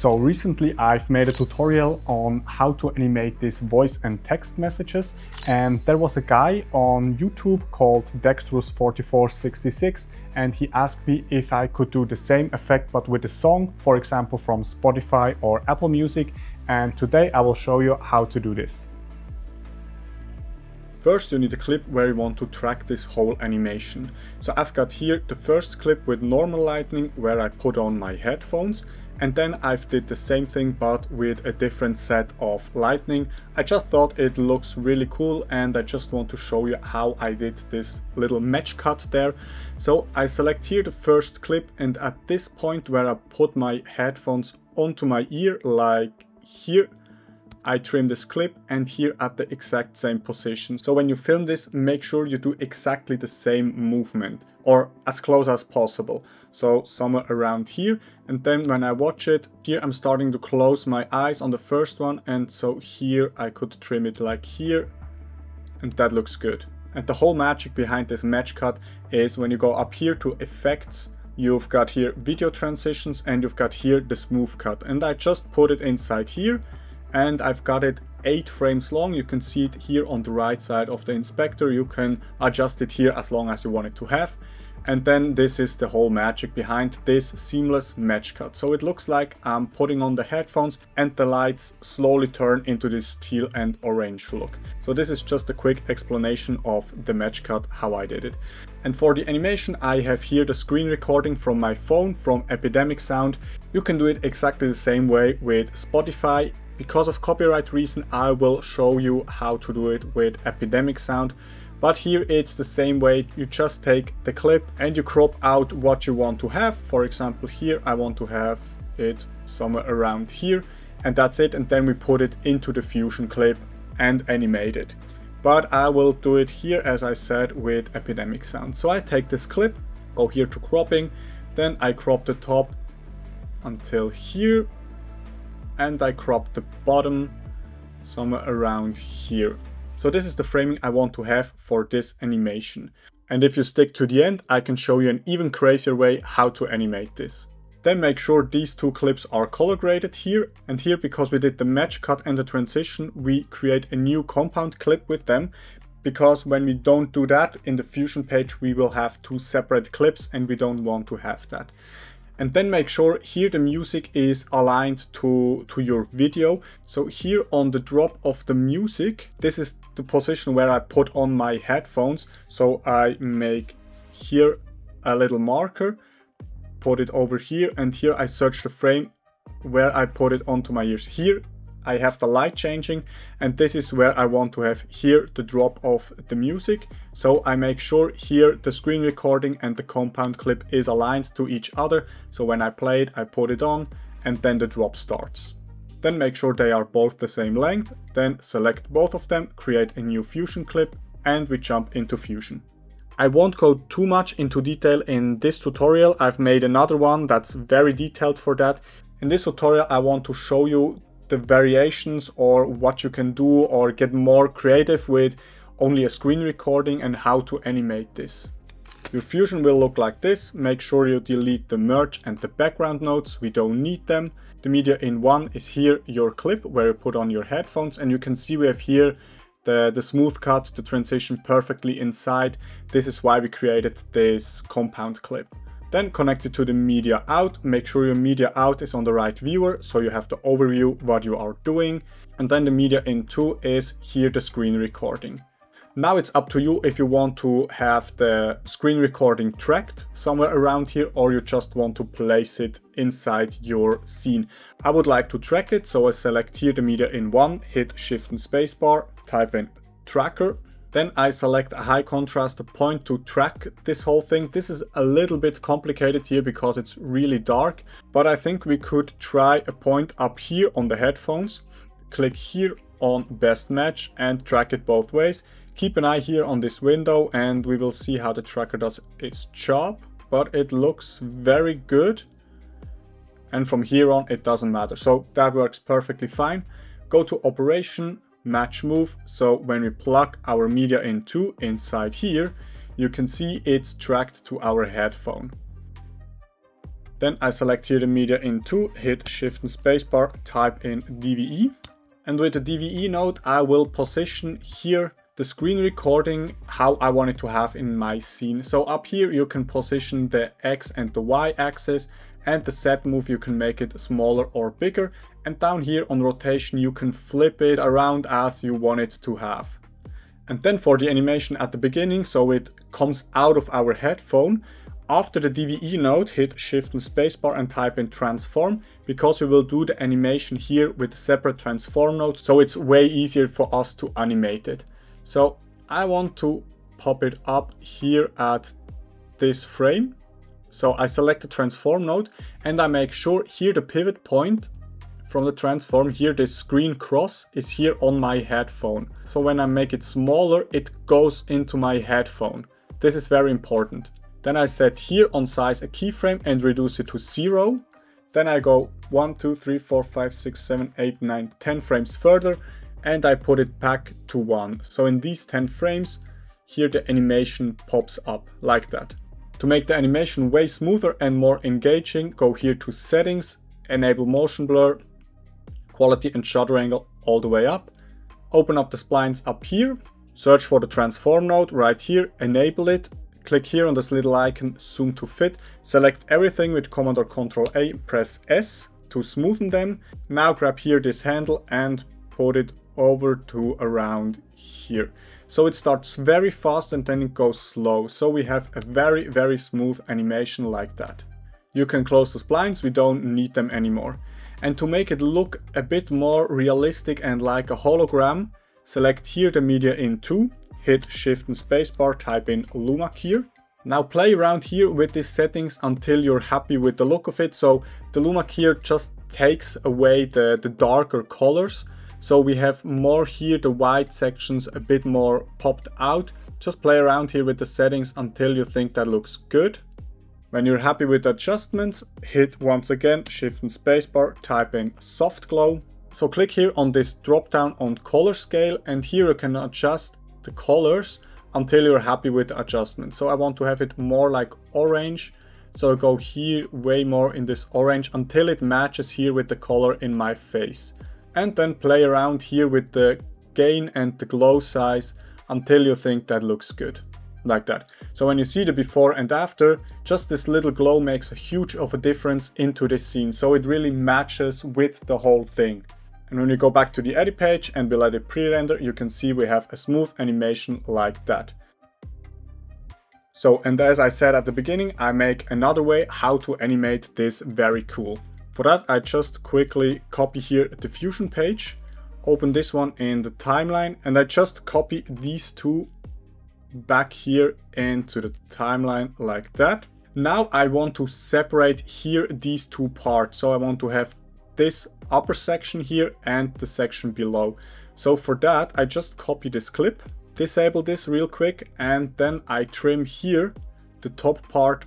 So recently I've made a tutorial on how to animate these voice and text messages and there was a guy on YouTube called Dextrus4466 and he asked me if I could do the same effect but with a song, for example from Spotify or Apple Music and today I will show you how to do this. First you need a clip where you want to track this whole animation. So I've got here the first clip with normal lighting where I put on my headphones and then I've did the same thing but with a different set of lighting. I just thought it looks really cool and I just want to show you how I did this little match cut there. So I select here the first clip and at this point where I put my headphones onto my ear like here I trim this clip and here at the exact same position. So when you film this, make sure you do exactly the same movement or as close as possible. So somewhere around here. And then when I watch it, here I'm starting to close my eyes on the first one. And so here I could trim it like here and that looks good. And the whole magic behind this match cut is when you go up here to effects, you've got here video transitions and you've got here the smooth cut. And I just put it inside here and I've got it 8 frames long. You can see it here on the right side of the inspector. You can adjust it here as long as you want it to have. And then this is the whole magic behind this seamless match cut. So it looks like I'm putting on the headphones and the lights slowly turn into this teal and orange look. So this is just a quick explanation of the match cut, how I did it. And for the animation, I have here the screen recording from my phone from Epidemic Sound. You can do it exactly the same way with Spotify because of copyright reason I will show you how to do it with Epidemic Sound. But here it's the same way, you just take the clip and you crop out what you want to have. For example here I want to have it somewhere around here and that's it and then we put it into the Fusion clip and animate it. But I will do it here as I said with Epidemic Sound. So I take this clip, go here to cropping, then I crop the top until here and I crop the bottom somewhere around here. So this is the framing I want to have for this animation. And if you stick to the end, I can show you an even crazier way how to animate this. Then make sure these two clips are color graded here and here because we did the match cut and the transition we create a new compound clip with them because when we don't do that in the Fusion page we will have two separate clips and we don't want to have that and then make sure here the music is aligned to, to your video. So here on the drop of the music, this is the position where I put on my headphones. So I make here a little marker, put it over here, and here I search the frame where I put it onto my ears. Here I have the light changing and this is where I want to have here the drop of the music. So I make sure here the screen recording and the compound clip is aligned to each other. So when I play it, I put it on and then the drop starts. Then make sure they are both the same length, then select both of them, create a new Fusion clip and we jump into Fusion. I won't go too much into detail in this tutorial, I've made another one that's very detailed for that. In this tutorial I want to show you the variations or what you can do or get more creative with only a screen recording and how to animate this. Your Fusion will look like this. Make sure you delete the merge and the background nodes. We don't need them. The media in one is here, your clip where you put on your headphones and you can see we have here the, the smooth cut, the transition perfectly inside. This is why we created this compound clip. Then connect it to the media out, make sure your media out is on the right viewer, so you have the overview what you are doing. And then the media in 2 is here the screen recording. Now it's up to you if you want to have the screen recording tracked somewhere around here or you just want to place it inside your scene. I would like to track it, so I select here the media in 1, hit shift and spacebar, type in tracker then I select a high contrast point to track this whole thing. This is a little bit complicated here because it's really dark, but I think we could try a point up here on the headphones. Click here on best match and track it both ways. Keep an eye here on this window and we will see how the tracker does its job, but it looks very good. And from here on, it doesn't matter. So that works perfectly fine. Go to operation, match move. So when we plug our media into inside here, you can see it's tracked to our headphone. Then I select here the media in 2, hit shift and spacebar, type in DVE. And with the DVE node, I will position here the screen recording how I want it to have in my scene. So up here you can position the X and the Y axis and the Z move you can make it smaller or bigger and down here on rotation you can flip it around as you want it to have. And then for the animation at the beginning so it comes out of our headphone after the DVE node hit shift and spacebar and type in transform because we will do the animation here with a separate transform node so it's way easier for us to animate it. So I want to pop it up here at this frame. So I select the transform node and I make sure here the pivot point from the transform here this screen cross is here on my headphone. So when I make it smaller it goes into my headphone. This is very important. Then I set here on size a keyframe and reduce it to 0. Then I go 1, 2, 3, 4, 5, 6, 7, 8, 9, 10 frames further and I put it back to 1. So in these 10 frames, here the animation pops up like that. To make the animation way smoother and more engaging, go here to settings, enable motion blur, quality and shutter angle all the way up. Open up the splines up here, search for the transform node right here, enable it, click here on this little icon, zoom to fit, select everything with Command or Control A, press S to smoothen them. Now grab here this handle and put it over to around here. So it starts very fast and then it goes slow. So we have a very, very smooth animation like that. You can close the splines, we don't need them anymore. And to make it look a bit more realistic and like a hologram, select here the media in 2, hit shift and spacebar, type in Luma Keyer. Now play around here with these settings until you're happy with the look of it. So the Luma Keyer just takes away the, the darker colors so we have more here, the white sections a bit more popped out. Just play around here with the settings until you think that looks good. When you're happy with adjustments, hit once again Shift and Spacebar, type in Soft Glow. So click here on this drop down on color scale and here you can adjust the colors until you're happy with the adjustment. So I want to have it more like orange. So I go here way more in this orange until it matches here with the color in my face and then play around here with the gain and the glow size until you think that looks good like that. So when you see the before and after, just this little glow makes a huge of a difference into this scene. So it really matches with the whole thing. And when you go back to the edit page and we let it pre-render, you can see we have a smooth animation like that. So, and as I said at the beginning, I make another way how to animate this very cool. For that, I just quickly copy here the Fusion page, open this one in the timeline, and I just copy these two back here into the timeline like that. Now I want to separate here these two parts. So I want to have this upper section here and the section below. So for that, I just copy this clip, disable this real quick, and then I trim here the top part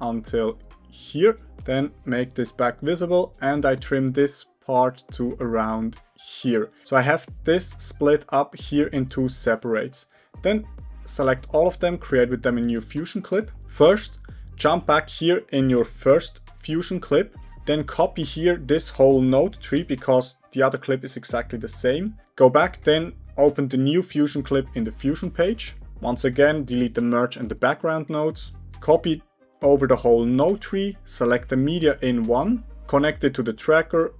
until here then make this back visible and I trim this part to around here. So I have this split up here in two separates. Then select all of them, create with them a new Fusion clip. First, jump back here in your first Fusion clip, then copy here this whole node tree because the other clip is exactly the same. Go back, then open the new Fusion clip in the Fusion page. Once again, delete the merge and the background nodes. Copy over the whole node tree, select the media in one, connect it to the tracker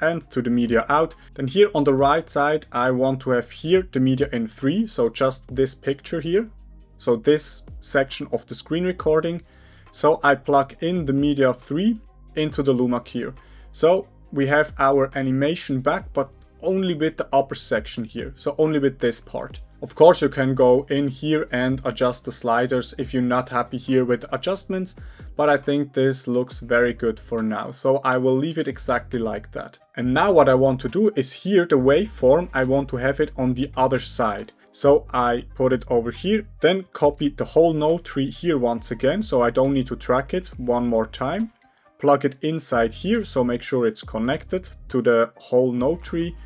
and to the media out. Then here on the right side, I want to have here the media in three, so just this picture here. So this section of the screen recording. So I plug in the media 3 into the Luma Keyer. So we have our animation back, but only with the upper section here. So only with this part. Of course you can go in here and adjust the sliders if you're not happy here with adjustments, but I think this looks very good for now. So I will leave it exactly like that. And now what I want to do is here the waveform, I want to have it on the other side. So I put it over here, then copy the whole node tree here once again, so I don't need to track it one more time. Plug it inside here, so make sure it's connected to the whole node tree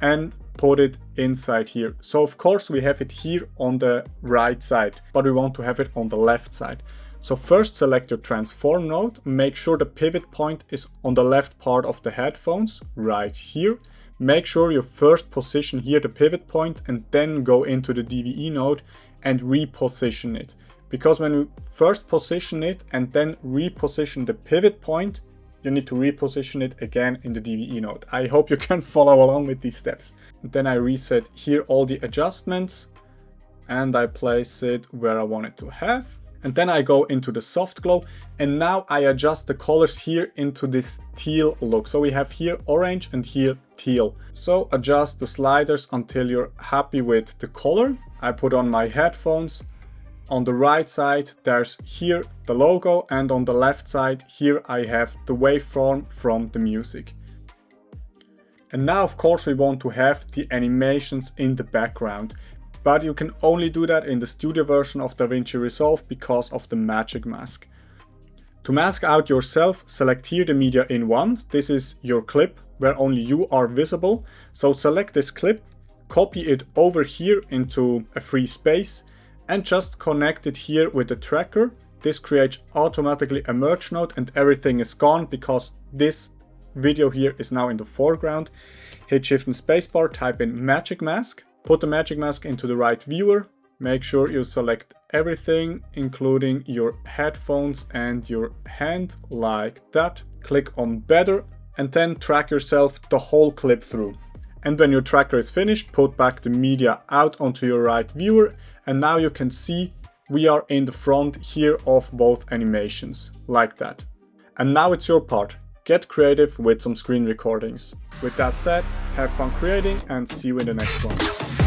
and put it inside here. So of course we have it here on the right side, but we want to have it on the left side. So first select your transform node, make sure the pivot point is on the left part of the headphones, right here. Make sure you first position here the pivot point and then go into the DVE node and reposition it. Because when you first position it and then reposition the pivot point, you need to reposition it again in the DVE node. I hope you can follow along with these steps. Then I reset here all the adjustments and I place it where I want it to have. And then I go into the soft glow and now I adjust the colors here into this teal look. So we have here orange and here teal. So adjust the sliders until you're happy with the color. I put on my headphones on the right side there's here the logo and on the left side here I have the waveform from the music. And now of course we want to have the animations in the background, but you can only do that in the studio version of DaVinci Resolve because of the magic mask. To mask out yourself, select here the media in one. This is your clip where only you are visible. So select this clip, copy it over here into a free space and just connect it here with the tracker. This creates automatically a merge node and everything is gone because this video here is now in the foreground. Hit shift and spacebar, type in magic mask, put the magic mask into the right viewer, make sure you select everything including your headphones and your hand like that. Click on better and then track yourself the whole clip through. And when your tracker is finished, put back the media out onto your right viewer and now you can see we are in the front here of both animations, like that. And now it's your part. Get creative with some screen recordings. With that said, have fun creating and see you in the next one.